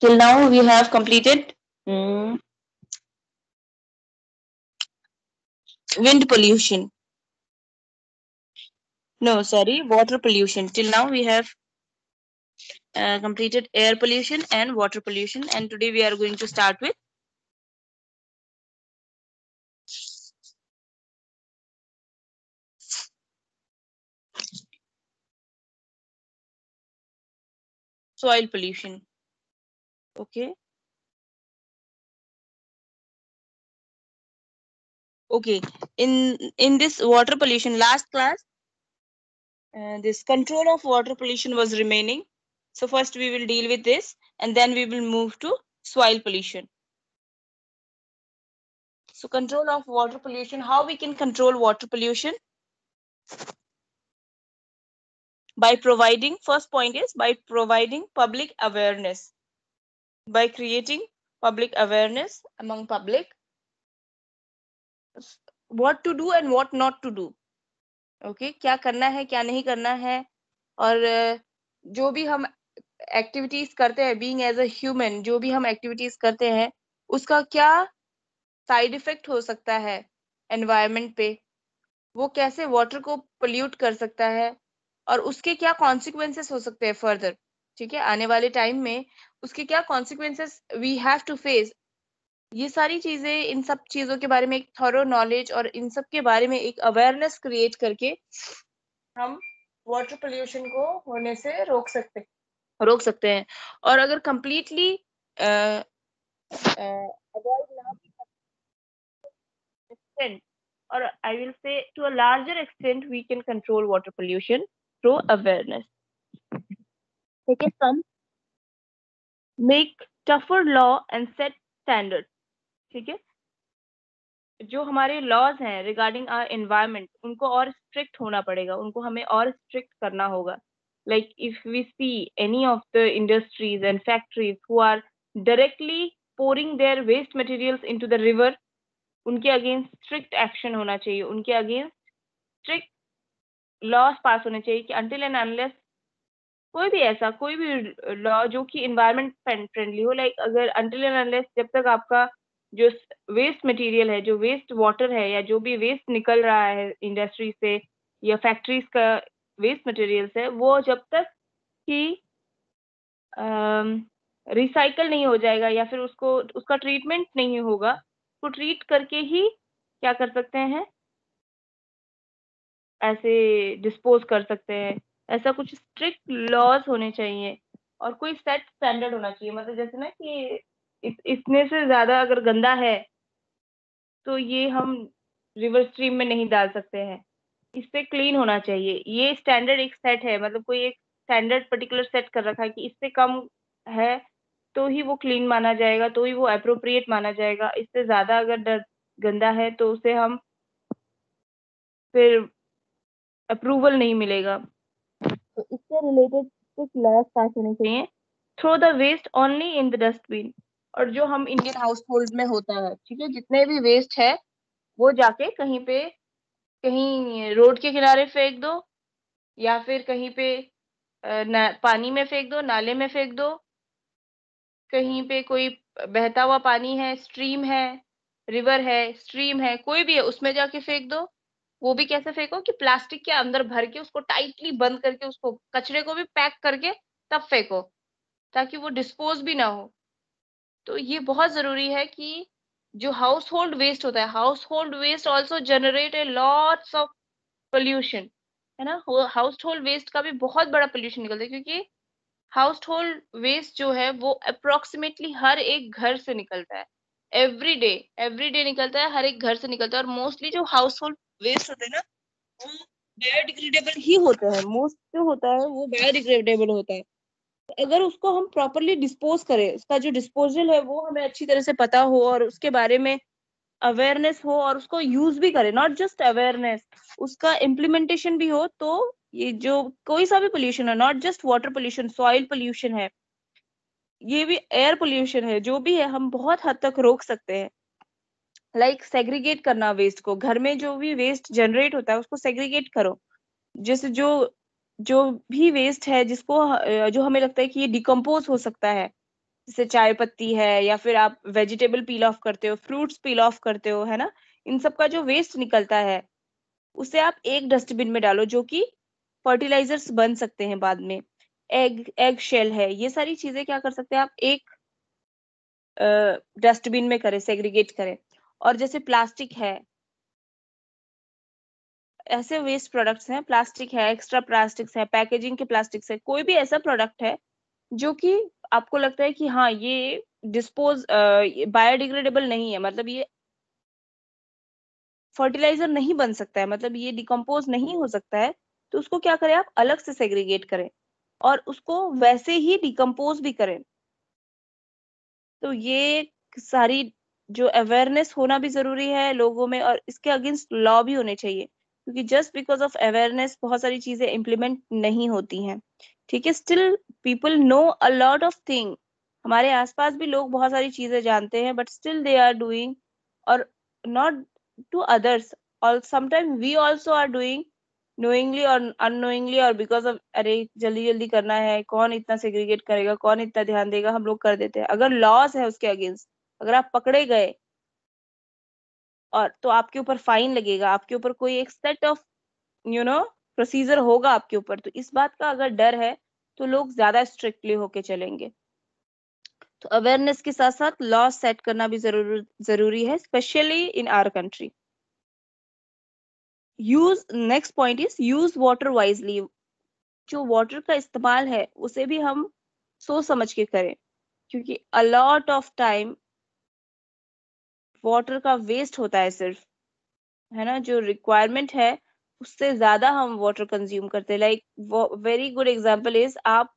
till now we have completed. Mm, wind pollution. No sorry water pollution. Till now we have uh, completed air pollution and water pollution. And today we are going to start with soil pollution okay. Okay. In in this water pollution last class uh, this control of water pollution was remaining. So first we will deal with this and then we will move to soil pollution. So control of water pollution how we can control water pollution? By providing first point is by providing public awareness by creating public awareness among public. What to do and what not to do. Okay, क्या करना है, क्या नहीं करना है. और जो भी हम एक्टिविटीज़ करते हैं बीइंग एज अ ह्यूमन जो भी हम एक्टिविटीज़ करते हैं, उसका क्या साइड इफ़ेक्ट हो सकता है एनवायरनमेंट पे? वो कैसे वाटर को पोल्यूट कर सकता है? और उसके क्या कॉन्सिक्वेंसेस हो सकते हैं फर्दर ठीक है, आने वाले टाइम में उसके क्या consequences we have to face ये सारी चीज़ें इन सब चीज़ों के बारे में एक थॉरो नॉलेज और इन सब के बारे में एक अवेयरनेस क्रिएट करके हम वाटर पोल्यूशन को होने से रोक सकते रोक सकते हैं। और अगर completely or I will say to a larger extent, we can control water pollution through awareness. Second come, make tougher law and set standard ठीक है? जो हमारे लॉज हैं रिगार्डिंग आर एनवायरमेंट उनको और स्ट्रिक्ट होना पड़ेगा, उनको हमें और स्ट्रिक्ट करना होगा। Like if we see any of the industries and factories who are directly pouring their waste material into the river उनके अगेंस्ट स्ट्रिक्ट एक्शन होना चाहिए, उनके अगेंस्ट स्ट्रिक्ट लॉस पास होने चाहिए कि अनटिल एंड अनलेस कोई भी ऐसा, कोई भी लॉ जो कि इन्वायरमेंट फ्रेंडली हो लाइक अगर अंटिल एंड अनलेस जब तक आपका जो वेस्ट मटेरियल है, जो वेस्ट वाटर है या जो भी वेस्ट निकल रहा है इंडस्ट्री से या फैक्ट्रीज का वेस्ट मटेरियल्स है, वो जब तक कि रिसाइकल नहीं हो जाएगा या फिर उसको, उसका ट्रीटमेंट नहीं होगा तो ट्रीट करके ही क्या कर सकते हैं? ऐसे डिस्पोज कर सकते हैं। ऐसा कुछ स्ट्रिक्ट लॉज होने चाहिए और कोई सेट स्टैंडर्ड होना चाहिए। मतलब जैसे ना कि इत, इतने से ज़्यादा अगर गंदा है तो ये हम रिवर स्ट्रीम में नहीं डाल सकते हैं। इससे क्लीन होना चाहिए। ये स्टैंडर्ड एक सेट है। मतलब कोई एक स्टैंडर्ड पर्टिकुलर सेट कर रखा है कि इससे कम है तो ही वो क्लीन माना जाएगा तो ही वो अप्रोप्रिएट माना जाएगा। इससे ज़्यादा अगर डर गंदा है तो उसे हम फिर अप्रूवल नहीं मिलेगा। इससे रिलेटेड कुछ लॉस पास होने चाहिए। Throw the waste only in the dustbin और जो हम इंडियन हाउस होल्ड में होता है, ठीक है, जितने भी वेस्ट है, वो जाके कहीं पे, कहीं रोड के किनारे फेंक दो, या फिर कहीं पे पानी में फेंक दो, नाले में फेंक दो। कहीं पे कोई बहता हुआ पानी है स्ट्रीम है रिवर है स्ट्रीम है, कोई भी है, उसमें जाके फेंक दो। वो भी कैसे फेंको कि प्लास्टिक के अंदर भर के उसको टाइटली बंद करके उसको कचरे को भी पैक करके तब फेंको, ताकि वो डिस्पोज भी ना हो। तो ये बहुत ज़रूरी है कि जो हाउस होल्ड वेस्ट होता है household waste also generate a lots of pollution है ना? हाउस होल्ड वेस्ट का भी बहुत बड़ा पोल्यूशन निकलता है, क्योंकि हाउस होल्ड वेस्ट जो है वो अप्रोक्सीमेटली हर एक घर से निकलता है। एवरी डे एवरी डे निकलता है, हर एक घर से निकलता है और मोस्टली जो हाउस होल्ड वेस्ट होते हैं ना वो बायोडिग्रेडेबल ही होते हैं। मोस्ट जो होता है, वो बायोडिग्रेडेबल होता है। अगर उसको हम प्रॉपरली डिस्पोज करें, उसका जो डिस्पोजल है, वो हमें अच्छी तरह से पता हो और उसके बारे में अवेयरनेस हो और उसको यूज़ भी करें नॉट जस्ट अवेयरनेस उसका इम्प्लीमेंटेशन भी हो तो ये जो कोई सा भी पोल्यूशन है not just water pollution soil pollution है, ये भी एयर पोल्यूशन है, जो भी है, हम बहुत हद तक रोक सकते हैं। लाइक like, सेग्रीगेट करना वेस्ट को। घर में जो भी वेस्ट जनरेट होता है उसको सेग्रीगेट करो। जैसे जो जो भी वेस्ट है जिसको जो हमें लगता है कि ये डिकम्पोज हो सकता है जैसे चाय पत्ती है या फिर आप वेजिटेबल पील ऑफ़ करते हो फ्रूट्स पील ऑफ़ करते हो है ना? इन सब का जो वेस्ट निकलता है उसे आप एक डस्टबिन में डालो जो कि फर्टिलाइजर्स बन सकते हैं बाद में। एग एग शेल है ये सारी चीज़ें क्या कर सकते हैं आप? एक डस्टबिन में करें सेग्रीगेट करें। और जैसे प्लास्टिक है, ऐसे वेस्ट प्रोडक्ट्स हैं, प्लास्टिक है एक्स्ट्रा प्लास्टिक्स है पैकेजिंग के प्लास्टिक्स है, कोई भी ऐसा प्रोडक्ट है जो कि आपको लगता है कि हाँ ये डिस्पोज बायोडिग्रेडेबल नहीं है मतलब ये फर्टिलाइज़र नहीं बन सकता है मतलब ये डिकम्पोज नहीं हो सकता है तो उसको क्या करें आप? अलग से सेग्रीगेट करें और उसको वैसे ही डिकम्पोज भी करें। तो ये सारी जो अवेयरनेस होना भी ज़रूरी है लोगों में और इसके अगेंस्ट लॉ भी होने चाहिए। क्योंकि जस्ट बिकॉज़ ऑफ़ अवेयरनेस बहुत सारी चीज़ें इम्प्लीमेंट नहीं होती हैं। ठीक है still people know a lot of thing हमारे आसपास भी लोग बहुत सारी चीज़ें जानते हैं but still they are doing और नॉट टू अदर्स और sometime we also are doing knowingly और अनोइंगली और बिकॉज़ ऑफ़ अरे, जल्दी जल्दी करना है, कौन इतना सेग्रीगेट करेगा, कौन इतना ध्यान देगा? हम लोग कर देते हैं। अगर लॉस है उसके अगेंस्ट अगर आप पकड़े गए और तो आपके ऊपर फाइन लगेगा, आपके ऊपर कोई एक set of you know procedure होगा आपके ऊपर तो इस बात का अगर डर है तो लोग ज़्यादा स्ट्रिक्टली होके चलेंगे। तो अवेयरनेस के साथ साथ लॉ सेट करना भी ज़रूर, ज़रूरी है specially in our country use next point is use water wisely जो वाटर का इस्तेमाल है, उसे भी हम सोच समझ के करें, क्योंकि a lot of time water का वेस्ट होता है सिर्फ़ है ना? जो रिक्वायरमेंट है उससे ज़्यादा हम वाटर कंज्यूम करते हैं। Like very good example is आप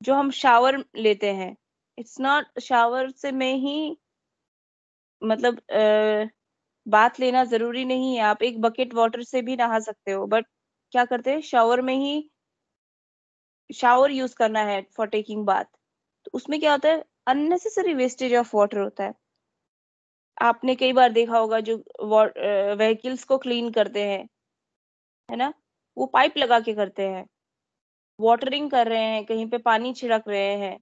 जो हम शावर लेते हैं इट्स नॉट शावर से में ही मतलब आ, बात लेना ज़रूरी नहीं है। आप एक बकेट वाटर से भी नहा सकते हो बट क्या करते हैं? शावर में ही शावर यूज़ करना है फॉर टेकिंग बाथ तो उसमें क्या होता है? अननेसेसरी वेस्टेज ऑफ़ वाटर होता है। आपने कई बार देखा होगा जो व्हीकल्स को क्लीन करते हैं, है ना? वो पाइप लगा के करते हैं। वाटरिंग कर रहे हैं, कहीं पे पानी छिड़क रहे हैं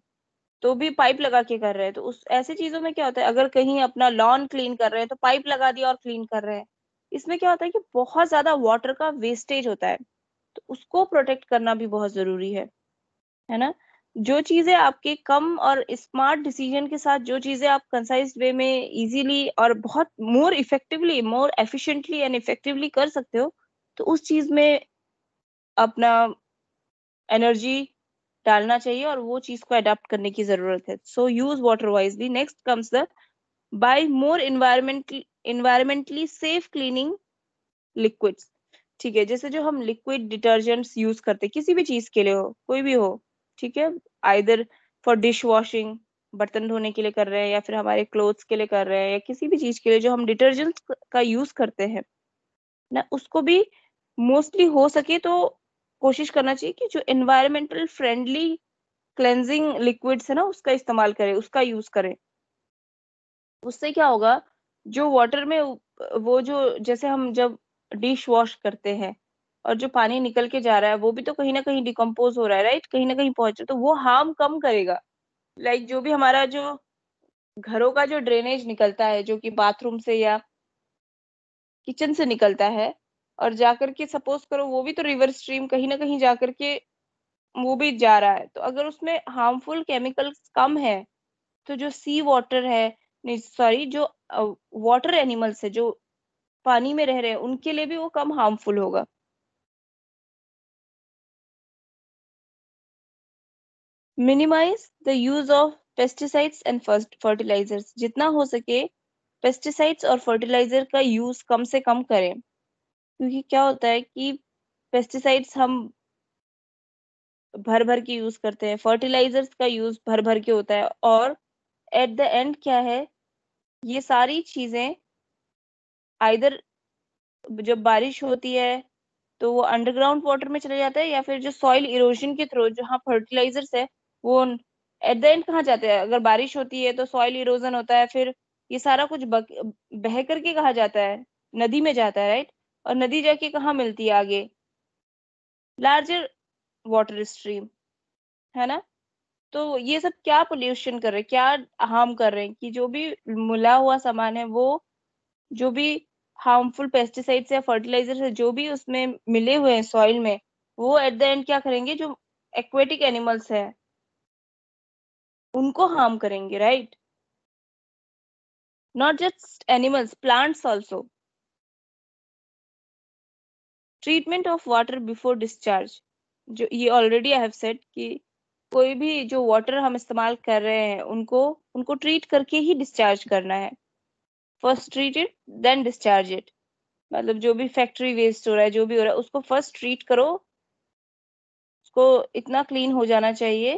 तो भी पाइप लगा के कर रहे हैं। तो उस, ऐसे चीज़ों में क्या होता है, अगर कहीं अपना लॉन क्लीन कर रहे हैं तो पाइप लगा दिया और क्लीन कर रहे हैं। इसमें क्या होता है कि बहुत ज़्यादा वाटर का वेस्टेज होता है तो उसको प्रोटेक्ट करना भी बहुत ज़रूरी है है ना? जो चीज़ें आपके कम और स्मार्ट डिसीज़न के साथ, जो चीज़ें आप कंसाइज वे में इजीली और बहुत more effectively more efficiently and effectively कर सकते हो तो उस चीज़ में अपना एनर्जी डालना चाहिए और वो चीज़ को अडेप्ट करने की ज़रूरत है। So use water wisely next comes the buy more environmentally environmentally safe cleaning liquids ठीक है, जैसे जो हम लिक्विड डिटर्जेंट्स यूज़ करते किसी भी चीज़ के लिए हो, कोई भी हो, ठीक है? आइदर फॉर डिश वॉशिंग बर्तन धोने के लिए कर रहे हैं या फिर हमारे क्लोथ्स के लिए कर रहे हैं या किसी भी चीज़ के लिए जो हम डिटर्जेंट का यूज़ करते हैं, ना उसको भी मोस्टली हो सके तो कोशिश करना चाहिए कि जो एनवायरमेंटल फ्रेंडली क्लेंजिंग लिक्विड्स है ना, उसका इस्तेमाल करें, उसका यूज़ करें। उससे क्या होगा, जो वाटर में वो जो, जैसे हम जब डिश वॉश करते हैं और जो पानी निकल के जा रहा है, वो भी तो कहीं ना कहीं डिकम्पोज हो रहा है राइट कहीं ना कहीं पहुँच तो वो हार्म कम करेगा। लाइक जो भी हमारा जो घरों का जो ड्रेनेज निकलता है, जो कि बाथरूम से या किचन से निकलता है, और जाकर के सपोज़ करो, वो भी तो रिवर स्ट्रीम कहीं ना कहीं जाकर के वो भी जा रहा है तो अगर उसमें हार्मफुल केमिकल्स कम है तो जो सी वाटर है सॉरी जो वाटर एनिमल्स है, जो पानी में रह रहे हैं, उनके लिए भी वो कम हार्मफुल होगा। Minimise the use of pesticides and fertilisers जितना हो सके पेस्टिसाइड्स और फर्टिलाइज़र का यूज़ कम से कम करें। क्योंकि क्या होता है कि पेस्टिसाइड्स हम भर भर के यूज़ करते हैं। फर्टिलाइजर्स का यूज़ भर भर के होता है। और एट द एंड क्या है? ये सारी चीज़ें आइदर जब बारिश होती है तो वो अंडरग्राउंड वाटर में चले जाता है या फिर जो सॉइल इरोजन के थ्रू जहाँ फर्टिलाइजर्स है वो एट द एंड कहाँ जाते हैं? अगर बारिश होती है तो सॉइल इरोजन होता है, फिर ये सारा कुछ बह करके कहा जाता है? नदी में जाता है राइट और नदी जाके कहाँ मिलती है आगे? लार्जर वाटर स्ट्रीम है ना? तो ये सब क्या पोल्यूशन कर रहे हैं? क्या हार्म कर रहे हैं? कि जो भी मिला हुआ सामान है, वो जो भी हार्मफुल पेस्टिसाइड्स या फर्टिलाइज़र है, जो भी उसमें मिले हुए हैं सॉइल में, वो एट द एंड क्या करेंगे? जो एक्वेटिक एनिमल्स है उनको हार्म करेंगे right not just animals plants also treatment of water before discharge जो ये ऑलरेडी आई हैव सेड कि कोई भी जो वाटर हम इस्तेमाल कर रहे हैं, उनको उनको ट्रीट करके ही डिस्चार्ज करना है। First treat it then discharge it मतलब जो भी फैक्ट्री वेस्ट हो रहा है, जो भी हो रहा है, उसको फ़र्स्ट ट्रीट करो। उसको इतना क्लीन हो जाना चाहिए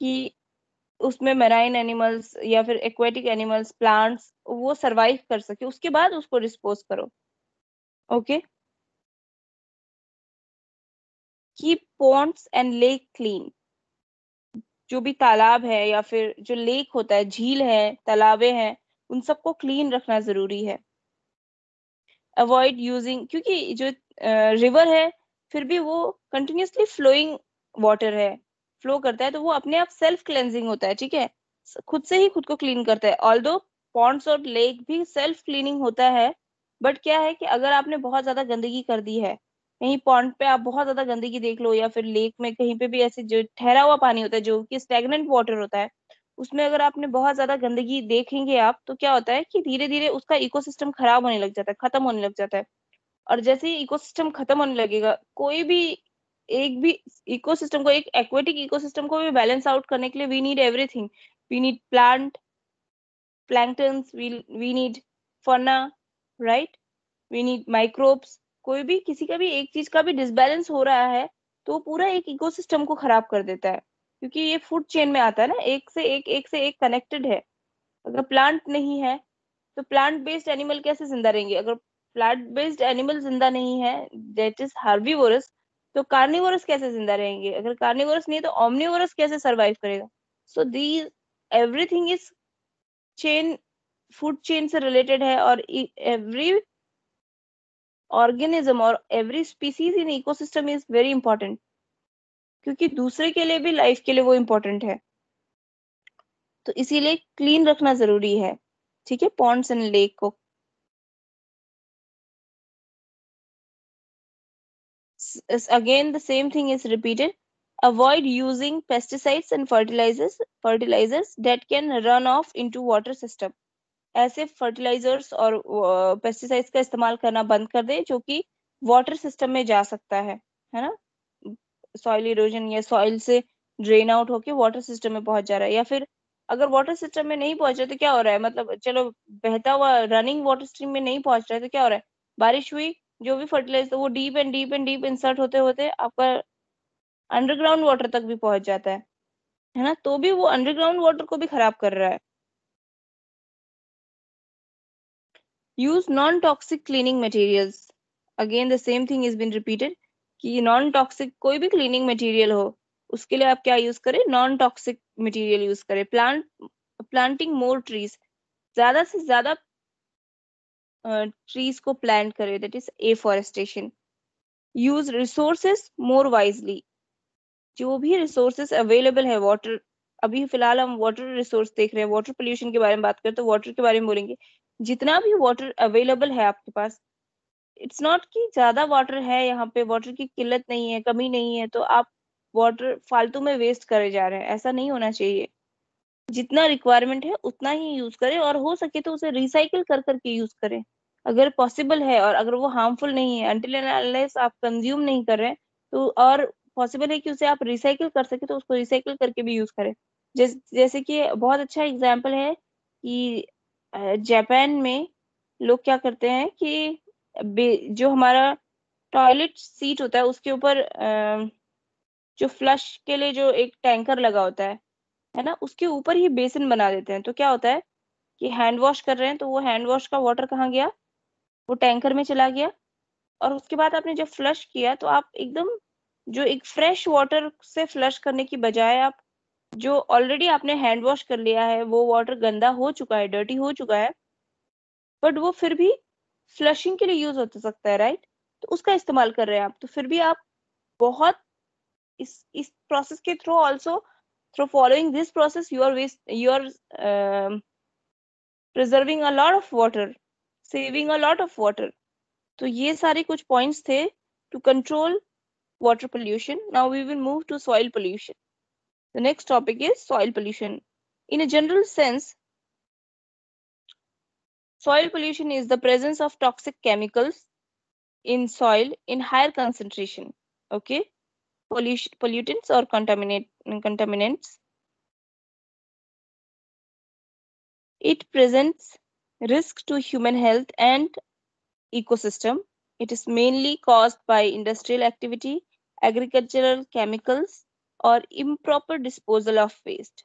कि उसमें मेराइन एनिमल्स या फिर एक्वेटिक एनिमल्स प्लांट्स वो सरवाइव कर सके। उसके बाद उसको डिस्पोज करो। Okay keep ponds and lake clean जो भी तालाब है या फिर जो लेक होता है, झील है, तालाबे हैं, उन सबको क्लीन रखना ज़रूरी है। अवॉइड यूजिंग क्योंकि जो रिवर है, फिर भी वो कंटिन्यूसली फ्लोइंग वाटर है। फ्लो करता है तो वो अपने आप सेल्फ क्लेंजिंग होता है, ठीक है? खुद से ही खुद को क्लीन करता है। ऑल दो पॉन्ड्स और लेक भी सेल्फ क्लीनिंग होता है बट क्या है कि अगर आपने बहुत ज़्यादा गंदगी कर दी है, कहीं पॉन्ड पे आप बहुत ज़्यादा गंदगी देख लो या फिर लेक में कहीं पे भी ऐसे जो ठहरा हुआ पानी होता है, जो कि स्टेगनेंट वाटर होता है, उसमें अगर आपने बहुत ज़्यादा गंदगी देखेंगे आप तो क्या होता है कि धीरे धीरे उसका इकोसिस्टम खराब होने लग जाता है, खत्म होने लग जाता है। और जैसे ही इकोसिस्टम खत्म होने लगेगा, कोई भी एक भी इकोसिस्टम को, एक एक्वेटिक इकोसिस्टम को भी बैलेंस आउट करने के लिए we need everything we need plant planktons we need fauna right we need microbes कोई भी, किसी का भी, एक चीज़ का भी डिसबैलेंस हो रहा है तो पूरा एक इकोसिस्टम को खराब कर देता है। क्योंकि ये फ़ूड चेन में आता है ना, एक से एक एक से एक कनेक्टेड है। अगर प्लांट नहीं है तो प्लांट बेस्ड एनिमल कैसे ज़िंदा रहेंगे? अगर प्लांट बेस्ड एनिमल ज़िंदा नहीं है दैट इज़ हार्बीवोरस तो कार्निवोरस कैसे ज़िंदा रहेंगे? अगर कार्निवोरस नहीं है तो ऑमनिवोरस कैसे सरवाइव करेगा? So the everything is chain food chain से रिलेटेड है और एवरी ऑर्गेनिज्म और every species in ecosystem is very important क्योंकि दूसरे के लिए भी लाइफ के लिए वो इम्पोर्टेंट है। तो इसीलिए क्लीन रखना ज़रूरी है। ठीक है? पॉन्ड्स एंड लेक को again the same thing is repeated. Avoid using pesticides and fertilizers fertilizers that can run off into water system. ऐसे फर्टिलाइजर्स और पेस्टिसाइड्स का इस्तेमाल करना बंद कर दे जो कि वाटर सिस्टम में जा सकता है है ना? सॉइल इरोजन या सॉइल से ड्रेन आउट होके वाटर सिस्टम में पहुँच जा रहा है या फिर अगर वाटर सिस्टम में नहीं पहुँच रहा तो क्या हो रहा है? मतलब चलो बहता हुआ रनिंग वाटर स्ट्रीम में नहीं पहुँच रहा है तो क्या हो रहा है? बारिश हुई जो भी फर्टिलाइज़र वो deep and deep and deep insert होते होते आपका अंडरग्राउंड वाटर तक भी पहुँच जाता है। है ना? तो भी वो अंडरग्राउंड वाटर को भी खराब कर रहा है। Use non-toxic cleaning materials. Again, the same thing has been repeated कि नॉन टॉक्सिक कोई भी क्लीनिंग मटेरियल हो, उसके लिए आप क्या यूज़ करें? नॉन टॉक्सिक मटेरियल यूज़ करें। प्लांट प्लांटिंग मोर ट्रीज ज़्यादा से ज़्यादा ट्रीज को प्लांट करें that is afforestation use resources more wisely जो भी रिसोर्सेस अवेलेबल है वाटर अभी फ़िलहाल हम वाटर रिसोर्स देख रहे हैं वाटर पोल्यूशन के बारे में बात करें तो वाटर के बारे में बोलेंगे। जितना भी वाटर अवेलेबल है आपके पास इट्स नॉट कि ज़्यादा वाटर है यहाँ पे वाटर की किल्लत नहीं है, कमी नहीं है तो आप वाटर फालतू में वेस्ट करे जा रहे हैं, ऐसा नहीं होना चाहिए। जितना रिक्वायरमेंट है, उतना ही यूज़ करें और हो सके तो उसे रिसाइकिल कर, करके यूज़ करें। अगर पॉसिबल है और अगर वो हार्मफुल नहीं है अनटिल आप कंज्यूम नहीं कर रहे तो और पॉसिबल है कि उसे आप रिसाइकिल कर सके तो उसको रिसाइकिल करके भी यूज़ करें। जैसे जैसे कि बहुत अच्छा एग्ज़ाम्पल है कि जापान में लोग क्या करते हैं कि जो हमारा टॉयलेट सीट होता है, उसके ऊपर जो फ्लश के लिए जो एक टैंकर लगा होता है है ना, उसके ऊपर ही बेसिन बना देते हैं। तो क्या होता है कि हैंड वॉश कर रहे हैं तो वो हैंड वॉश का वाटर कहाँ गया? वो टैंकर में चला गया और उसके बाद आपने जब फ्लश किया तो आप एकदम जो एक फ्रेश वाटर से फ्लश करने की बजाय आप जो ऑलरेडी आपने हैंड वॉश कर लिया है वो वाटर गंदा हो चुका है डर्टी हो चुका है बट वो फिर भी फ्लशिंग के लिए यूज़ हो सकता है राइट तो उसका इस्तेमाल कर रहे हैं आप तो फिर भी आप बहुत इस इस प्रोसेस के through also through following this process are waste you are um, preserving a lot of water saving a lot of water तो ये सारे कुछ points थे to control water pollution now we will move to soil pollution the next topic is soil pollution in a general sense soil pollution is the presence of toxic chemicals in soil in higher concentration okay pollution pollutants or contaminate contaminants it presents risk to human health and ecosystem it is mainly caused by industrial activity agricultural chemicals or improper disposal of waste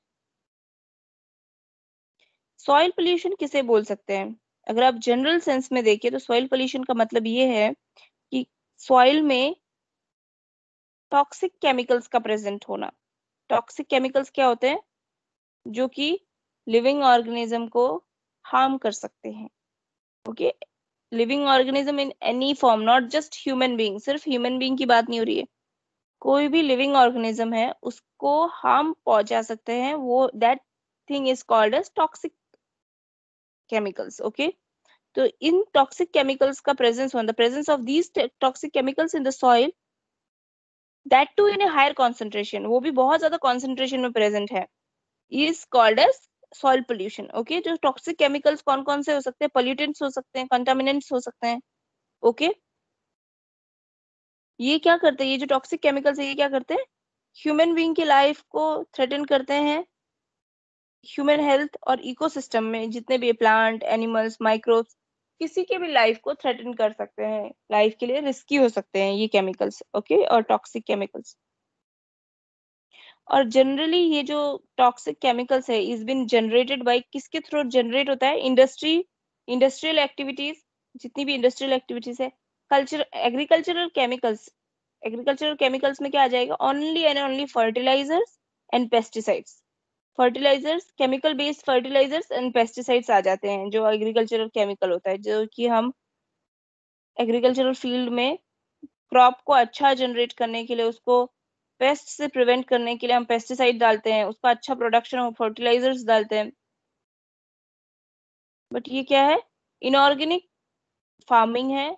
soil pollution किसे बोल सकते हैं अगर आप general sense में देखिए तो soil pollution का मतलब ये है कि सॉइल में टॉक्सिक केमिकल्स का प्रेजेंट होना टॉक्सिक केमिकल्स क्या होते हैं जो कि लिविंग ऑर्गेनिज्म को हार्म कर सकते हैं। Okay living organism in any form not just human being सिर्फ़ ह्यूमन बीइंग की बात नहीं हो रही है। कोई भी लिविंग ऑर्गेनिज्म है, उसको हार्म पहुँचा सकते हैं, वो that thing is called as toxic chemicals okay तो इन टॉक्सिक केमिकल्स का presence the presence of these toxic chemicals in the soil that too in a higher concentration वो भी बहुत ज़्यादा कॉन्सेंट्रेशन में प्रेजेंट है। Is called as soil pollution okay जो टॉक्सिक केमिकल्स कौन कौन से हो सकते हैं? पोल्यूटेंट्स हो सकते हैं कंटामिनेंट्स हो सकते हैं ओके okay? ये क्या करते हैं? ये जो टॉक्सिक केमिकल्स है, ये क्या करते हैं? ह्यूमन बीइंग की लाइफ को थ्रेटन करते हैं ह्यूमन हेल्थ और इकोसिस्टम में, जितने भी प्लांट एनिमल्स माइक्रोब्स किसी के भी लाइफ को थ्रेटन कर सकते हैं। लाइफ के लिए रिस्की हो सकते हैं ये केमिकल्स ओके और टॉक्सिक केमिकल्स और जनरली ये जो टॉक्सिक केमिकल्स है इज़ बिन जनरेटेड बाय किसके थ्रू जनरेट होता है? इंडस्ट्री इंडस्ट्रियल एक्टिविटीज़ जितनी भी इंडस्ट्रियल एक्टिविटीज़ है culture agricultural chemicals agricultural chemicals में क्या आ जाएगा? Only and only fertilisers and pesticides fertilisers chemical based fertilisers and pesticides आ जाते हैं, जो एग्रीकल्चरल केमिकल होता है, जो कि हम एग्रीकल्चरल फ़ील्ड में क्रॉप को अच्छा जनरेट करने के लिए उसको पेस्ट से प्रिवेंट करने के लिए हम पेस्टिसाइड डालते हैं, उसका अच्छा प्रोडक्शन हो फर्टिलाइजर्स डालते हैं। बट ये क्या है? इनऑर्गेनिक फ़ार्मिंग है।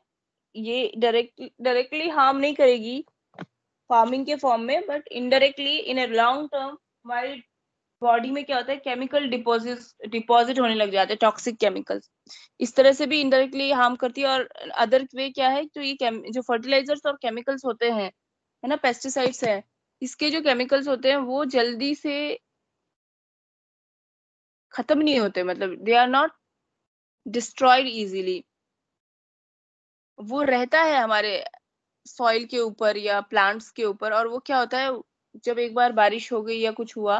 ये डायरेक्ट डायरेक्टली हार्म नहीं करेगी फ़ार्मिंग के फॉर्म में but indirectly in a long term हमारी बॉडी में क्या होता है? केमिकल डिपॉजिट डिपॉजिट होने लग जाते हैं टॉक्सिक केमिकल्स इस तरह से भी इनडायरेक्टली हार्म करती है, और अदर वे क्या है? तो ये जो फर्टिलाइजर्स और केमिकल्स होते हैं, है ना? पेस्टिसाइड्स है। इसके जो केमिकल्स होते हैं, वो जल्दी से खत्म नहीं होते मतलब they are not destroyed easily वो रहता है हमारे सॉइल के ऊपर या प्लांट्स के ऊपर और वो क्या होता है, जब एक बार बारिश हो गई या कुछ हुआ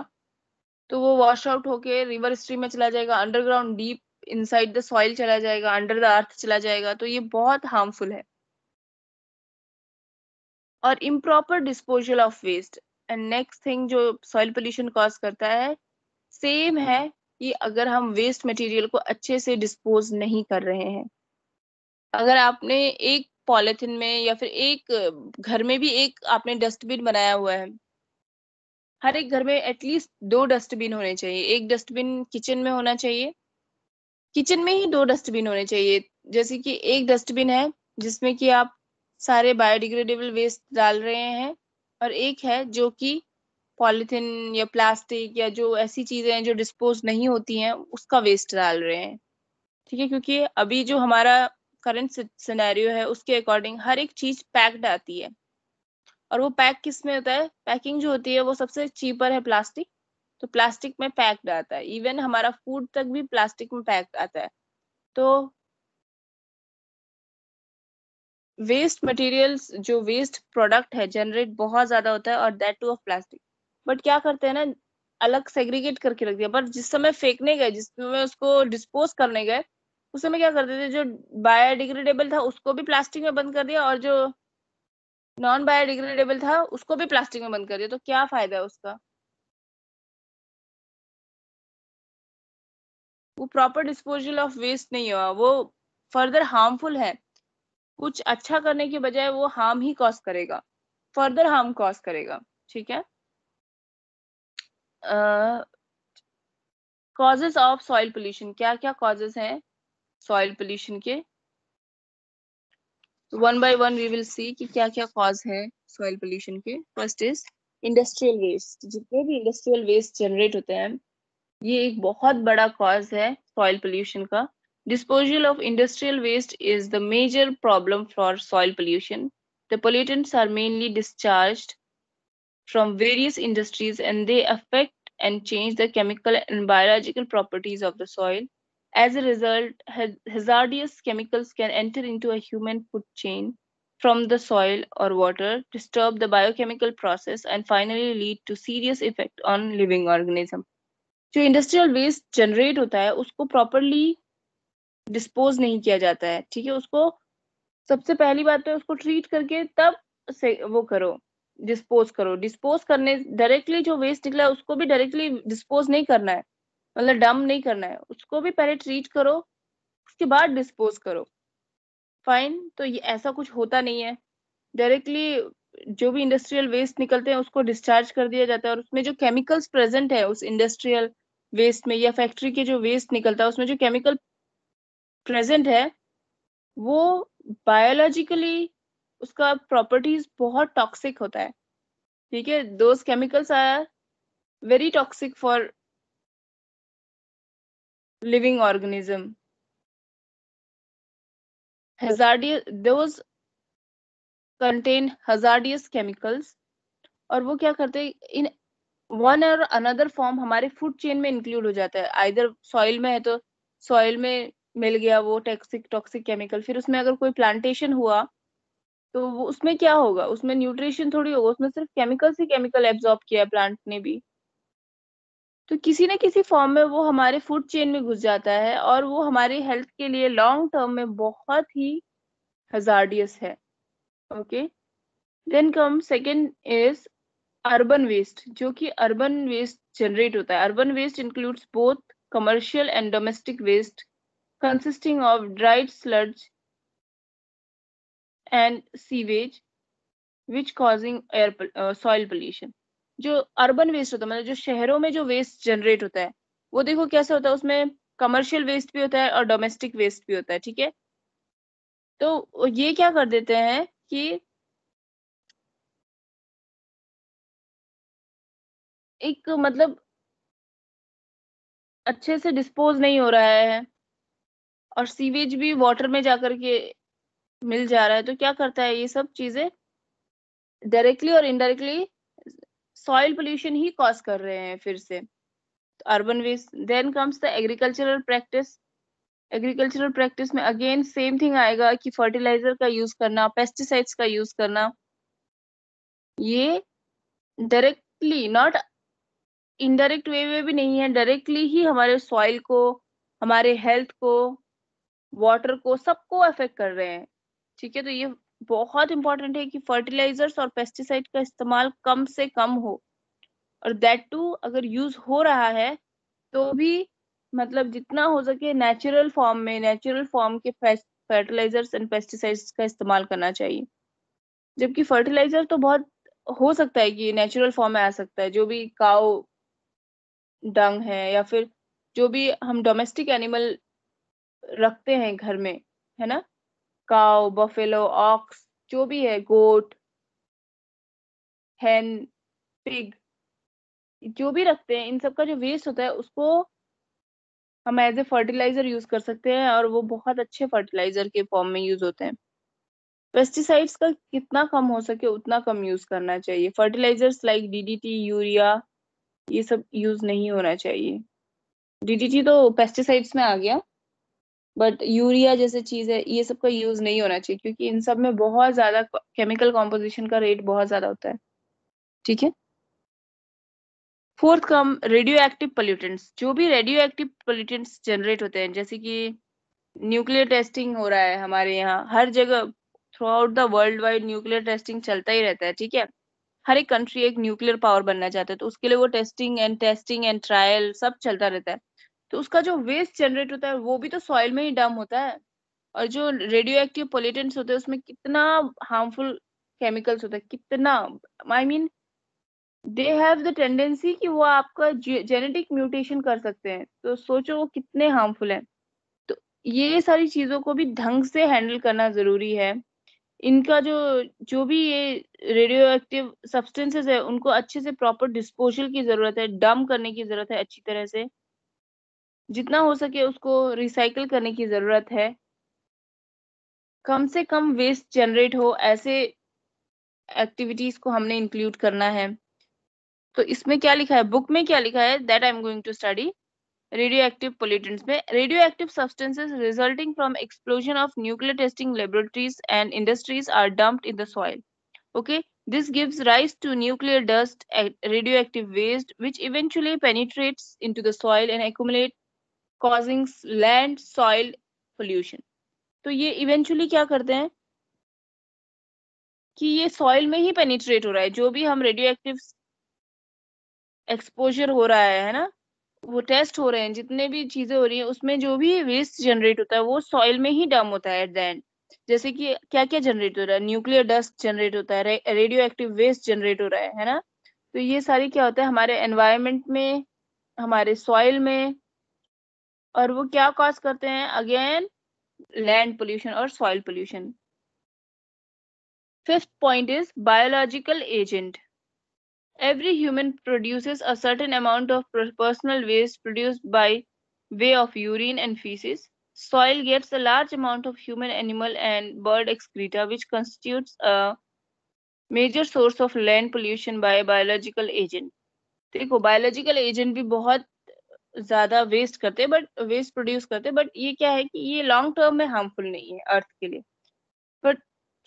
तो वो वॉश आउट होके रिवर स्ट्रीम में चला जाएगा underground deep inside the soil चला जाएगा अंडर द अर्थ चला जाएगा तो ये बहुत हार्मफुल है। और improper disposal of waste and next thing जो सॉइल पोल्यूशन कॉज करता है सेम है कि अगर हम वेस्ट मटेरियल को अच्छे से डिस्पोज नहीं कर रहे हैं। अगर आपने एक पॉलिथिन में या फिर एक, घर में भी एक आपने डस्टबिन बनाया हुआ है, हर एक घर में एटलीस्ट दो डस्टबिन होने चाहिए। एक डस्टबिन किचन में होना चाहिए। किचन में ही दो डस्टबिन होने चाहिए। जैसे कि एक डस्टबिन है जिसमें कि आप सारे बायोडिग्रेडेबल वेस्ट डाल रहे हैं और एक है जो कि पॉलिथिन या प्लास्टिक या जो ऐसी चीज़ें हैं जो डिस्पोज नहीं होती हैं, उसका वेस्ट डाल रहे हैं। ठीक है, क्योंकि अभी जो हमारा करंट सिनेरियो है, उसके अकॉर्डिंग हर एक चीज़ पैक्ड आती है। और वो पैक किसमें होता है? पैकिंग जो होती है, वो सबसे चीपर है प्लास्टिक तो प्लास्टिक में पैक्ड आता है। इवन हमारा फ़ूड तक भी प्लास्टिक में पैक्ड आता है। तो वेस्ट मटेरियल्स जो वेस्ट प्रोडक्ट है जनरेट बहुत ज़्यादा होता है, और that too of plastic but क्या करते हैं ना, अलग सेग्रीगेट करके रख दिया। पर जिस समय फेंकने गए, जिस समय उसको डिस्पोज करने गए, उस समय क्या करते थे, जो बायोडिग्रेडेबल था, उसको भी प्लास्टिक में बंद कर दिया, और जो नॉन बायोडिग्रेडेबल था, उसको भी प्लास्टिक में बंद कर दिया। तो क्या फ़ायदा है उसका? वो प्रॉपर डिस्पोजल ऑफ़ वेस्ट नहीं हुआ। वो फर्दर हार्मफुल है। कुछ अच्छा करने के बजाय वो हार्म ही कॉज करेगा फर्दर हार्म कॉज करेगा, ठीक है? कॉजेज ऑफ़ सॉइल पोल्यूशन क्या क्या कॉजेज हैं सॉइल पोल्यूशन के? One by one we will see कि क्या क्या कॉज है सॉइल पोल्यूशन के। फ़र्स्ट इज़ इंडस्ट्रियल वेस्ट जितने भी इंडस्ट्रियल वेस्ट जनरेट होते हैं, ये एक बहुत बड़ा कॉज है सॉइल पोल्यूशन का। Disposal of industrial waste is the major problem for soil pollution. The pollutants are mainly discharged from various industries and they affect and change the chemical and biological properties of the soil. As a result, hazardous chemicals can enter into a human food chain from the soil or water, disturb the biochemical process, and finally lead to serious effect on living organism. जो industrial waste generate होता है उसको properly dispose नहीं किया जाता है, ठीक है? उसको सबसे पहली बात तो उसको ट्रीट करके तब से वो करो डिस्पोज करो। डिस्पोज करने डायरेक्टली जो वेस्ट निकला है, उसको भी डायरेक्टली डिस्पोज नहीं करना है मतलब डम नहीं करना है। उसको भी पहले ट्रीट करो, उसके बाद डिस्पोज करो। फाइन तो ये ऐसा कुछ होता नहीं है। डायरेक्टली जो भी इंडस्ट्रियल वेस्ट निकलते हैं, उसको डिस्चार्ज कर दिया जाता है और उसमें जो केमिकल्स प्रेजेंट है, उस इंडस्ट्रियल वेस्ट में या फैक्ट्री के जो वेस्ट निकलता है, उसमें जो केमिकल प्रेजेंट है, वो बायोलॉजिकली उसका प्रॉपर्टीज़ बहुत टॉक्सिक होता है। ठीक है those chemicals are very toxic for living organism hazardous, those chemicals और वो क्या करते हैं, in one or another form हमारे फ़ूड चेन में इंक्लूड हो जाता है। आइदर सॉइल में है तो सॉइल में मिल गया वो टॉक्सिक टॉक्सिक केमिकल फिर उसमें अगर कोई प्लांटेशन हुआ तो वो उसमें क्या होगा? उसमें न्यूट्रिशन थोड़ी होगा। उसमें सिर्फ़ केमिकल से केमिकल एब्जॉर्ब किया प्लांट ने भी। तो किसी न किसी फॉर्म में वो हमारे फ़ूड चेन में घुस जाता है और वो हमारी हेल्थ के लिए लॉन्ग टर्म में बहुत ही हजार्डियस है। Okay then come second is urban waste जो कि अर्बन वेस्ट जनरेट होता है। Urban waste includes both commercial and domestic waste consisting of dried sludge and sewage which causing air uh, soil pollution. जो urban waste होता है मतलब जो शहरों में जो वेस्ट जनरेट होता है वो देखो कैसा होता है उसमें कमर्शियल वेस्ट भी होता है और डोमेस्टिक वेस्ट भी होता है ठीक है? तो ये क्या कर देते हैं कि एक मतलब अच्छे से डिस्पोज नहीं हो रहा है और सीवेज भी वाटर में जाकर के मिल जा रहा है तो क्या करता है ये सब चीज़ें? डायरेक्टली और इनडायरेक्टली सॉइल पोल्यूशन ही कॉज कर रहे हैं फिर से। Urban waste then comes the agricultural practice agricultural practice में अगेन सेम थिंग आएगा कि फर्टिलाइज़र का यूज़ करना पेस्टिसाइड्स का यूज़ करना। ये डायरेक्टली नॉट इनडायरेक्ट वे में भी नहीं है डायरेक्टली ही हमारे सॉइल को, हमारे हेल्थ को वाटर को सबको अफेक्ट कर रहे हैं। ठीक है तो ये बहुत इंपॉर्टेंट है कि फर्टिलाइजर्स और पेस्टिसाइड का इस्तेमाल कम से कम हो। और दैट टू अगर यूज़ हो रहा है तो भी मतलब जितना हो सके नेचुरल फॉर्म में नेचुरल फॉर्म के फर्टिलाइजर्स एंड पेस्टिसाइड्स का इस्तेमाल करना चाहिए। जबकि फर्टिलाइज़र तो बहुत हो सकता है कि नेचुरल फॉर्म में आ सकता है, जो भी काउ डंग है या फिर जो भी हम डोमेस्टिक एनिमल रखते हैं घर में, है ना? काउ बफेलो ऑक्स जो भी है गोट हैन पिग जो भी रखते हैं, इन सब का जो वेस्ट होता है, उसको हम एज ए फर्टिलाइज़र यूज़ कर सकते हैं और वो बहुत अच्छे फर्टिलाइज़र के फॉर्म में यूज़ होते हैं। पेस्टिसाइड्स का कितना कम हो सके, उतना कम यूज़ करना चाहिए। फर्टिलाइजर्स लाइक डीडीटी यूरिया ये सब यूज़ नहीं होना चाहिए। डीडीटी तो पेस्टिसाइड्स में आ गया। बट यूरिया जैसे चीज़ है, ये सब का यूज़ नहीं होना चाहिए, क्योंकि इन सब में बहुत ज़्यादा केमिकल कॉम्पोजिशन का रेट बहुत ज़्यादा होता है। ठीक है? Fourth come radio active pollutants जो भी रेडियो एक्टिव पोल्यूटेंट्स जनरेट होते हैं, जैसे कि न्यूक्लियर टेस्टिंग हो रहा है हमारे यहाँ, हर जगह throughout the world wide nuclear testing चलता ही रहता है, ठीक है? हर एक कंट्री एक न्यूक्लियर पावर बनना चाहता है तो उसके लिए वो testing and testing and trial सब चलता रहता है। तो उसका जो वेस्ट जनरेट होता है, वो भी तो सॉइल में ही डम होता है। और जो रेडियो एक्टिव पोलिटेंट्स होते हैं, उसमें कितना हार्मफुल केमिकल्स होता है, कितना। I mean they have the tendency कि वो आपका जेनेटिक म्यूटेशन कर सकते हैं। तो सोचो वो कितने हार्मफुल हैं। तो ये सारी चीज़ों को भी ढंग से हैंडल करना ज़रूरी है। इनका जो जो भी ये रेडियो एक्टिव सब्सटेंसेस है, उनको अच्छे से प्रॉपर डिस्पोजल की ज़रूरत है डम करने की ज़रूरत है अच्छी तरह से। जितना हो सके उसको रिसाइकल करने की ज़रूरत है। कम से कम वेस्ट जनरेट हो, ऐसे एक्टिविटीज़ को हमने इंक्लूड करना है। तो इसमें क्या लिखा है? बुक में क्या लिखा है? That I am going to study radio active pollutants में। Radio active substances resulting from explosion of nuclear testing laboratories and industries are dumped in the soil okay this gives rise to nuclear dust radio active waste which eventually penetrates into the and accumulate causing land soil pollution तो ये eventually क्या करते हैं? कि ये soil में ही penetrate हो रहा है। जो भी हम रेडियो एक्टिव एक्सपोजर हो रहा है है ना? वो टेस्ट हो रहे हैं। जितने भी चीज़ें हो रही हैं, उसमें जो भी वेस्ट जनरेट होता है, वो सॉइल में ही डम होता है एट द एंड जैसे कि क्या क्या जनरेट हो रहा है? न्यूक्लियर डस्ट जनरेट होता है रेडियो एक्टिव वेस्ट जनरेट हो रहा है है ना? तो ये सारी क्या होता है? हमारे एनवायरमेंट में, हमारे सॉइल में और वो क्या कॉज करते हैं अगेन लैंड पोल्यूशन और soil pollution Fifth point is biological agent. Every human produces a certain amount of personal waste produced by way of urine and feces. Soil gets a large amount of human, animal, and bird excreta, which constitutes a major source of land pollution by biological agent. देखो biological agent भी बहुत ज़्यादा waste करते but waste produce करते but ये क्या है कि ये लॉन्ग टर्म में हार्मफुल नहीं है अर्थ के लिए। बट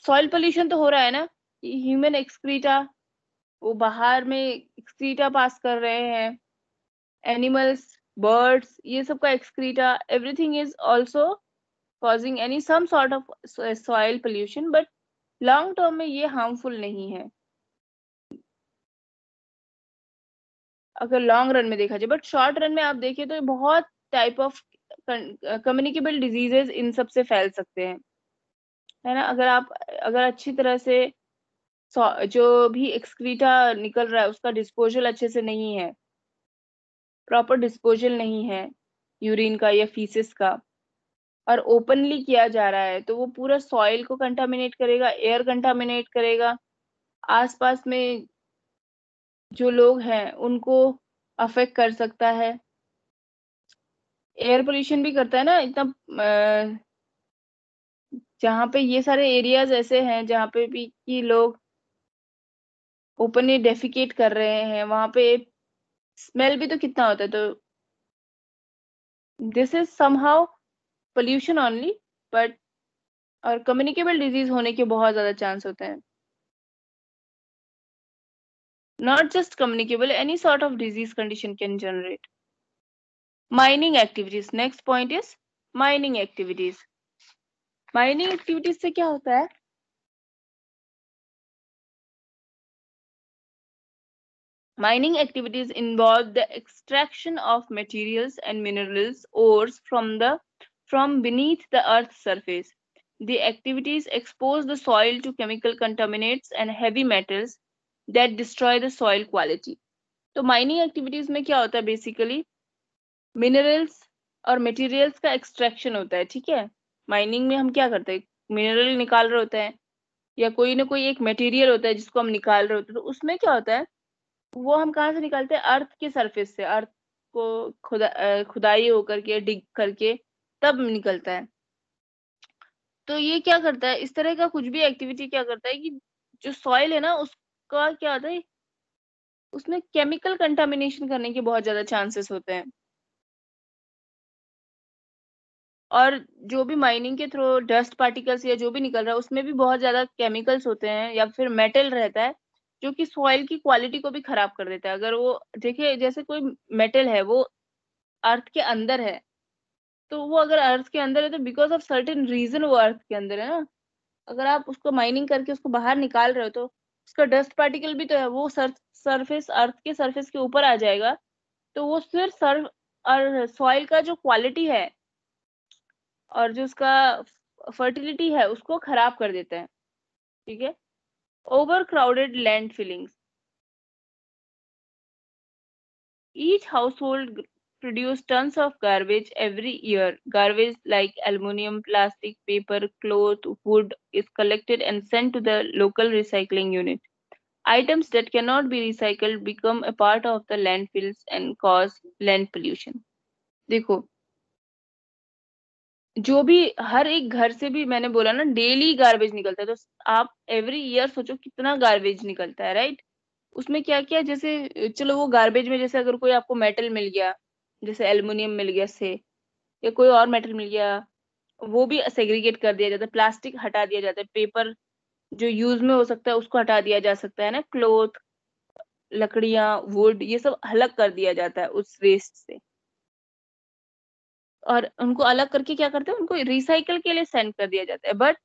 सॉइल पोल्यूशन तो हो रहा है ना ह्यूमन एक्सक्रीटा वो बाहर में एक्सक्रीटा पास कर रहे हैं एनिमल्स बर्ड्स ये सब का excreta everything is also causing any some sort of soil pollution but long term में ये हार्मफुल नहीं है। अगर लॉन्ग रन में देखा जाए बट शॉर्ट रन में आप देखिए तो बहुत टाइप ऑफ़ कम्युनिकेबल डिजीजेस इन सबसे फैल सकते हैं। है ना? अगर आप, अगर अच्छी तरह से जो भी एक्सक्रीटा निकल रहा है, उसका डिस्पोजल अच्छे से नहीं है प्रॉपर डिस्पोजल नहीं है यूरिन का या फीसिस का, और ओपनली किया जा रहा है तो वो पूरा सॉइल को कंटामिनेट करेगा एयर कंटामिनेट करेगा, आसपास में जो लोग हैं, उनको अफेक्ट कर सकता है। एयर पोल्यूशन भी करता है ना, इतना जहाँ पे ये सारे एरियाज़ ऐसे हैं, जहाँ पे भी कि लोग ओपनली डेफिकेट कर रहे हैं, वहाँ पे स्मेल भी तो कितना होता है तो this is somehow pollution only but और कम्युनिकेबल डिज़ीज़ होने के बहुत ज़्यादा चांस होते हैं। not just communicable any sort of disease condition can generate mining activities next point is mining activities mining activities से क्या होता है Mining activities involve the extraction of materials and minerals, ores from the from beneath the earth's surface. The activities expose the soil to chemical contaminants and heavy metals that destroy the soil quality. तो mining activities में क्या होता है basically minerals और materials का extraction होता है, ठीक है? माइनिंग में हम क्या करते हैं? मिनरल निकाल रहे होते हैं, या कोई ना कोई एक मटेरियल होता है जिसको हम निकाल रहे होते हैं तो उसमें क्या होता है? वो हम कहाँ से निकालते हैं? अर्थ के सरफेस से अर्थ को खुदा खुदाई होकर के डिग करके, तब निकलता है। तो ये क्या करता है? इस तरह का कुछ भी एक्टिविटी क्या करता है कि जो सॉइल है ना उसका क्या होता है उसमें केमिकल कंटामिनेशन करने के बहुत ज़्यादा चांसेस होते हैं। और जो भी माइनिंग के थ्रू डस्ट पार्टिकल्स या जो भी निकल रहा है, उसमें भी बहुत ज़्यादा केमिकल्स होते हैं या फिर मेटल रहता है, जो कि सॉइल की क्वालिटी को भी खराब कर देता है। अगर वो, देखिए, जैसे कोई मेटल है, वो अर्थ के अंदर है तो वो अगर अर्थ के अंदर है तो बिकॉज़ ऑफ़ सर्टेन रीजन वो अर्थ के अंदर है ना। अगर आप उसको माइनिंग करके उसको बाहर निकाल रहे हो तो उसका डस्ट पार्टिकल भी तो है, वो सर सरफेस अर्थ के सरफेस के ऊपर आ जाएगा। तो वो सिर्फ़ सर्फ और सॉइल का जो क्वालिटी है और जो उसका फर्टिलिटी है, उसको खराब कर देता है। ठीक है? Overcrowded land fillings each household produce tons of garbage every year garbage like aluminum plastic paper cloth wood is collected and sent to the local recycling unit items that cannot be recycled become a part of the landfills and cause land pollution देखो जो भी हर एक घर से भी मैंने बोला ना डेली गार्बेज निकलता है तो आप एवरी ईयर सोचो कितना गार्बेज निकलता है राइट उसमें क्या क्या जैसे चलो वो गार्बेज में जैसे अगर कोई आपको मेटल मिल गया जैसे एल्युमिनियम मिल गया से, या कोई और मेटल मिल गया, वो भी सेग्रीगेट कर दिया जाता है प्लास्टिक हटा दिया जाता है पेपर जो यूज़ में हो सकता है, उसको हटा दिया जा सकता है ना? क्लोथ लकड़ियाँ वुड ये सब अलग कर दिया जाता है उस वेस्ट से। और उनको अलग करके क्या करते हैं? उनको रिसाइकल के लिए सेंड कर दिया जाता है। बट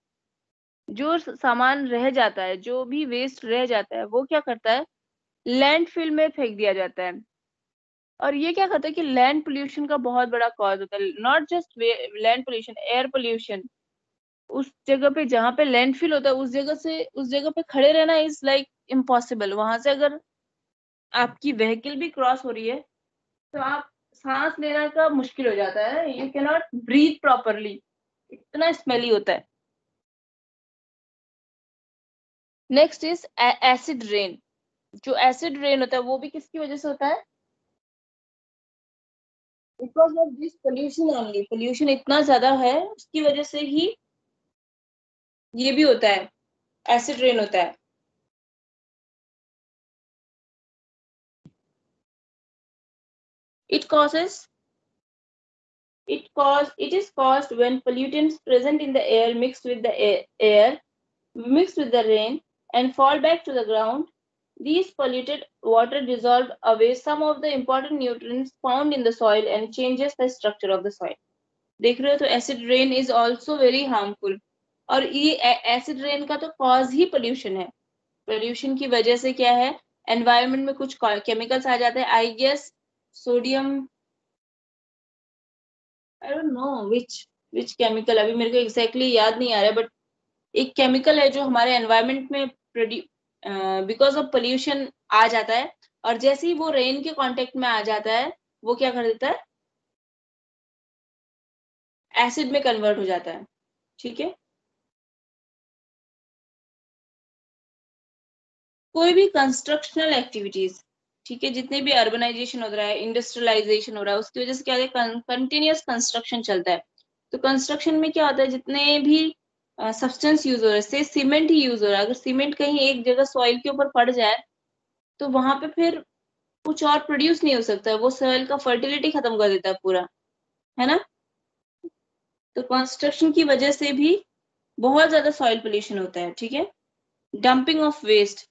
जो सामान रह जाता है, जो भी वेस्ट रह जाता है, वो क्या करता है? लैंडफिल में फेंक दिया जाता है। और ये क्या करता है कि लैंड पोल्यूशन का बहुत बड़ा कॉज होता है। Not just land pollution air pollution उस जगह पे जहाँ पे लैंड लैंडफिल होता है, उस जगह से, उस जगह पे खड़े रहना इज़ लाइक इम्पॉसिबल वहाँ से अगर आपकी व्हीकल भी क्रॉस हो रही है तो आप सांस लेना का मुश्किल हो जाता है। You can not breathe properly इतना स्मेली होता है। नेक्स्ट इज़ एसिड रेन जो एसिड रेन होता है, वो भी किसकी वजह से होता है? Because of this pollution only pollution इतना ज़्यादा है, उसकी वजह से ही ये भी होता है एसिड रेन होता है। It causes it cause it is cause when pollutant present in the air mix with the air mix with the rain and fall back to the ground These polluted water dissolve away some of the important nutrients found in the soil and changes the structure of the soil. देख रहे हो तो acid rain is also very harmful और ये acid rain का तो cause ही pollution है। पोल्यूशन की वजह से क्या है? एनवायरमेंट में कुछ केमिकल्स आ जाते हैं। I guess sodium I don't know which which chemical अभी मेरे को एग्जैक्टली exactly याद नहीं आ रहा है बट एक केमिकल है जो हमारे एनवायरमेंट में बिकॉज़ ऑफ़ पोल्यूशन आ जाता है। और जैसे ही वो रेन के कांटेक्ट में आ जाता है, वो क्या कर देता है? एसिड में कन्वर्ट हो जाता है। ठीक है? कोई भी कंस्ट्रक्शनल एक्टिविटीज़ ठीक है, जितने भी अर्बनाइजेशन हो रहा है इंडस्ट्रियलाइजेशन हो रहा है, उसकी वजह से क्या है? कंटिन्यूस कंस्ट्रक्शन चलता है। तो कंस्ट्रक्शन में क्या होता है? जितने भी सब्सटेंस यूज़ हो रहा है सीमेंट ही यूज़ हो रहा है। अगर सीमेंट कहीं एक जगह सॉइल के ऊपर पड़ जाए तो वहाँ पे फिर कुछ और प्रोड्यूस नहीं हो सकता। वो सॉइल का फर्टिलिटी खत्म कर देता है पूरा, है ना? तो कंस्ट्रक्शन की वजह से भी बहुत ज़्यादा सॉइल पोल्यूशन होता है, ठीक है? डंपिंग ऑफ़ वेस्ट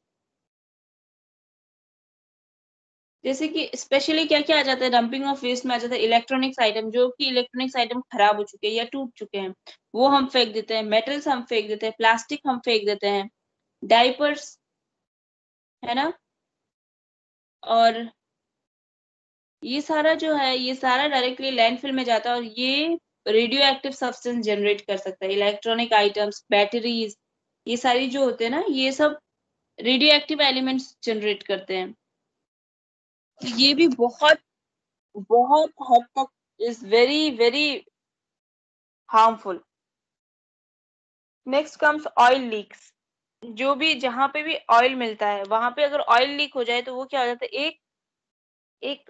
जैसे कि स्पेशली क्या क्या आ जाता है? डंपिंग ऑफ़ वेस्ट में आ जाता है इलेक्ट्रॉनिक्स आइटम जो कि इलेक्ट्रॉनिक्स आइटम खराब हो चुके हैं या टूट चुके हैं। वो हम फेंक देते हैं मेटल्स हम फेंक देते हैं प्लास्टिक हम फेंक देते हैं डाइपर्स है ना? और ये सारा जो है, ये सारा डायरेक्टली लैंडफिल में जाता है और ये रेडियो एक्टिव सब्सटेंस जनरेट कर सकता है। इलेक्ट्रॉनिक आइटम्स बैटरीज ये सारी जो होते हैं ना, ये सब रेडियो एक्टिव एलिमेंट्स जनरेट करते हैं। ये भी बहुत बहुत हद तक is very very harmful next comes oil leaks जो भी जहाँ पे भी ऑयल मिलता है, वहाँ पे अगर ऑयल लीक हो जाए तो वो क्या हो जाता है? एक एक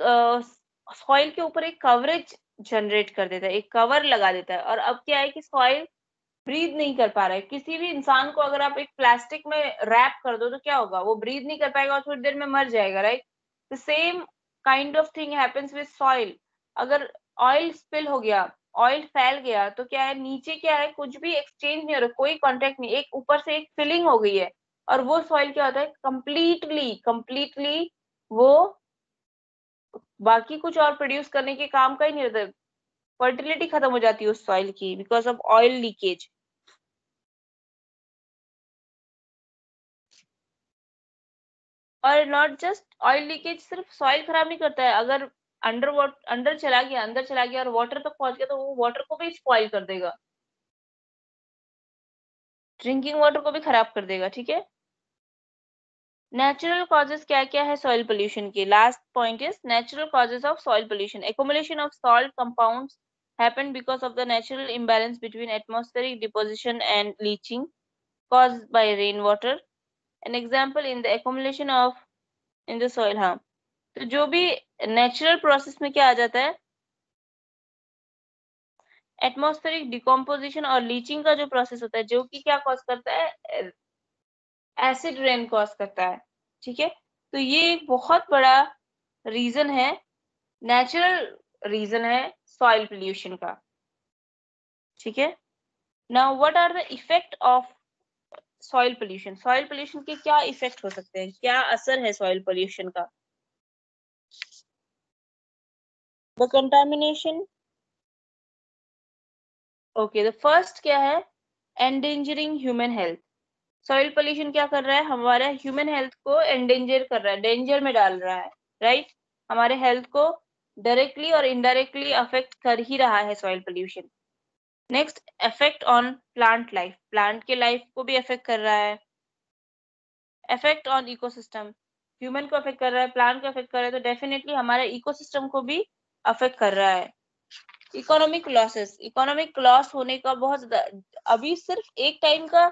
सॉइल के ऊपर एक कवरेज जनरेट कर देता है, एक कवर लगा देता है। और अब क्या है कि सॉइल ब्रीद नहीं कर पा रहा है। किसी भी इंसान को अगर आप एक प्लास्टिक में रैप कर दो तो क्या होगा? वो ब्रीद नहीं कर पाएगा और थोड़ी देर में मर जाएगा right the same kind of thing happens with soil. अगर ऑयल स्पिल हो गया ऑयल फैल गया तो क्या है, नीचे क्या है, कुछ भी एक्सचेंज नहीं हो रहा, कोई कॉन्टेक्ट नहीं, एक ऊपर से एक फिलिंग हो गई है, और वो सॉइल क्या होता है कंप्लीटली कंप्लीटली वो बाकी कुछ और प्रोड्यूस करने के काम का ही नहीं रहता फर्टिलिटी खत्म हो जाती है उस सॉइल की बिकॉज़ ऑफ़ ऑयल लीकेज और नॉट जस्ट ऑयल लीकेज सिर्फ़ सॉइल खराब नहीं करता है। अगर अंडर अंडर चला गया, अंदर चला गया और वाटर तक पहुँच गया तो वो वाटर को भी स्पॉइल कर देगा। ड्रिंकिंग वाटर को भी खराब कर देगा, ठीक है? नेचुरल कॉजेस क्या क्या है सॉइल पोल्यूशन के? Last point is natural causes of soil pollution accumulation of salt compounds happen because of the natural imbalance between atmospheric deposition and leaching caused by rainwater. Example in the accumulation of, in the soil हाँ। तो जो भी natural process में क्या आ जाता है? Atmospheric decomposition और leaching का जो प्रोसेस होता है, जो कि क्या कॉज करता है? एसिड रेन कॉज करता है, ठीक है? तो ये एक बहुत बड़ा रीजन है नेचुरल रीजन है सॉइल पोल्यूशन का, ठीक है? Now what are the effect of soil pollution soil pollution के क्या इफ़ेक्ट हो सकते हैं? क्या असर है सॉइल पोल्यूशन का? The contamination okay the first क्या है? Endangering human health soil pollution क्या कर रहा है? हमारे ह्यूमन हेल्थ को एंडेंजर कर रहा है डेंजर में डाल रहा है राइट right? हमारे हेल्थ को डायरेक्टली और इनडायरेक्टली अफेक्ट कर ही रहा है soil pollution next effect on plant life plant के लाइफ को भी अफेक्ट कर रहा है। इफ़ेक्ट ऑन इकोसिस्टम ह्यूमन को अफेक्ट कर रहा है प्लांट को अफेक्ट कर रहा है तो डेफिनेटली हमारे इकोसिस्टम को भी अफेक्ट कर रहा है। इकोनॉमिक लॉसेस इकोनॉमिक लॉस होने का बहुत अभी सिर्फ़ एक टाइम का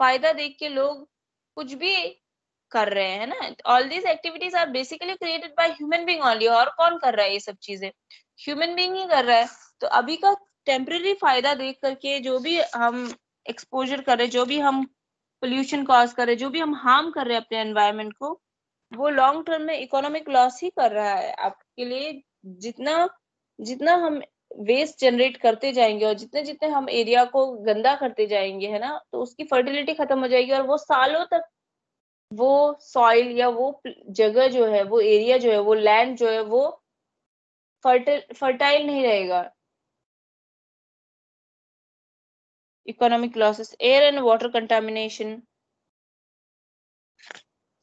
फ़ायदा देख के लोग कुछ भी कर रहे हैं ना? All these activities are basically created by human being only और कौन कर रहा है ये सब चीज़ें? ह्यूमन बींग ही कर रहा है। तो अभी का टेम्पररी फ़ायदा देख करके जो भी हम एक्सपोजर कर रहे जो भी हम पोल्यूशन कॉज कर रहे जो भी हम हार्म कर रहे हैं अपने एनवायरमेंट को, वो लॉन्ग टर्म में इकोनॉमिक लॉस ही कर रहा है। आपके लिए जितना जितना हम वेस्ट जनरेट करते जाएँगे और जितने जितने हम एरिया को गंदा करते जाएँगे, है ना तो उसकी फर्टिलिटी खत्म हो जाएगी और वो सालों तक वो सॉइल या वो जगह जो है, वो एरिया जो है, वो लैंड जो है, वो फर्टाइल नहीं रहेगा। Economic losses air and water contamination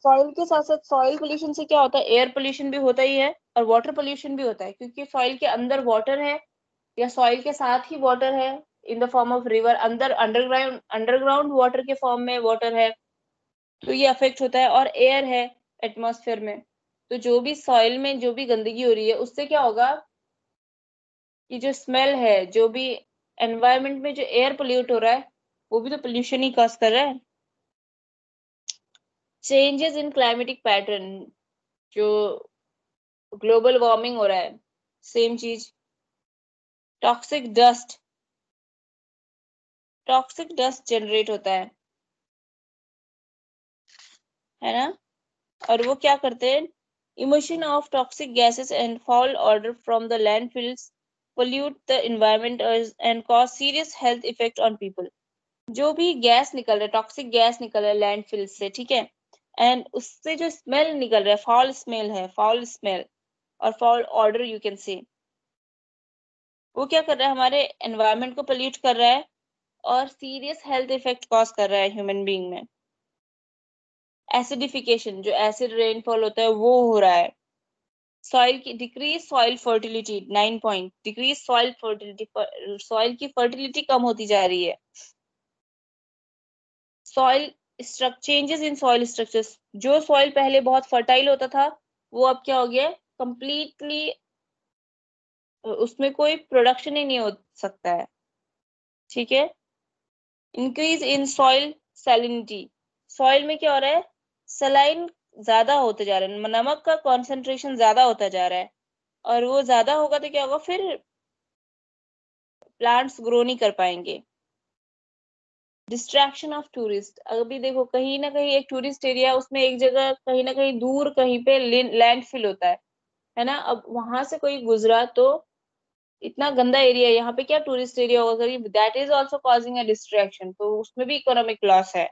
soil के साथ साथ सॉइल पोल्यूशन से क्या होता है? एयर पोल्यूशन भी होता ही है और वाटर पोल्यूशन भी होता है, क्योंकि सॉइल के अंदर वाटर है या सॉइल के साथ ही वाटर है in the form of river अंदर अंडरग्राउंड अंडरग्राउंड वाटर के फॉर्म में वाटर है तो ये अफेक्ट होता है और एयर है एटमोसफेयर में। तो जो भी सॉइल में जो भी गंदगी हो रही है, उससे क्या होगा? कि जो स्मेल है, जो भी एनवायरमेंट में जो एयर पोल्यूट हो रहा है, वो भी तो पोल्यूशन ही कॉज कर रहा है। चेंजेस इन क्लाइमेटिक पैटर्न जो ग्लोबल वार्मिंग हो रहा है सेम चीज़। Toxic dust toxic dust generate होता है। है ना? और वो क्या करते हैं? Emission of toxic gases and foul odour from the landfills pollute the environment and cause serious health effect on people. जो भी गैस निकल रहा है टॉक्सिक गैस निकल रहा है लैंडफिल से, ठीक है? एंड उससे जो स्मेल निकल रहा है फॉल स्मेल है फॉल स्मेल और foul odour you can say वो क्या कर रहा है, हमारे एनवायरमेंट को पोल्यूट कर रहा है और सीरियस हेल्थ इफ़ेक्ट कॉज कर रहा है ह्यूमन बीइंग में. एसिडिफिकेशन जो एसिड रेनफॉल होता है, वो हो रहा है. सॉइल की decrease soil fertility nine point decrease soil fertility soil की फर्टिलिटी कम होती जा रही है। Soil changes in soil structures जो सॉइल पहले बहुत फर्टाइल होता था, वो अब क्या हो गया कंप्लीटली उसमें कोई प्रोडक्शन ही नहीं हो सकता है। ठीक है? Increase in soil salinity soil में क्या हो रहा है? सलाइन ज़्यादा होते जा रहे हैं, नमक का कॉन्सेंट्रेशन ज़्यादा होता जा रहा है, और वो ज़्यादा होगा तो क्या होगा, फिर प्लांट्स ग्रो नहीं कर पाएँगे। डिस्ट्रैक्शन ऑफ़ टूरिस्ट अभी देखो कहीं ना कहीं एक टूरिस्ट एरिया उसमें एक जगह कहीं ना कहीं दूर कहीं पे लैंड फिल होता है है ना? अब वहाँ से कोई गुजरा तो इतना गंदा एरिया यहाँ पे क्या टूरिस्ट एरिया होगा? That is also causing a distraction तो उसमें भी इकोनॉमिक लॉस है।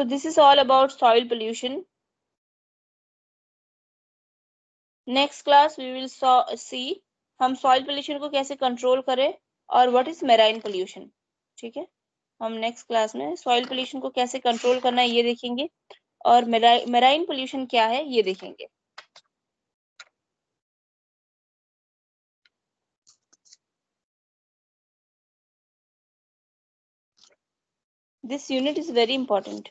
So this is all about soil pollution. Next class we will see हम soil pollution को कैसे control करें और what is marine pollution. ठीक है हम next class में soil pollution को कैसे control करना है ये देखेंगे और marine pollution क्या है ये देखेंगे This unit is very important.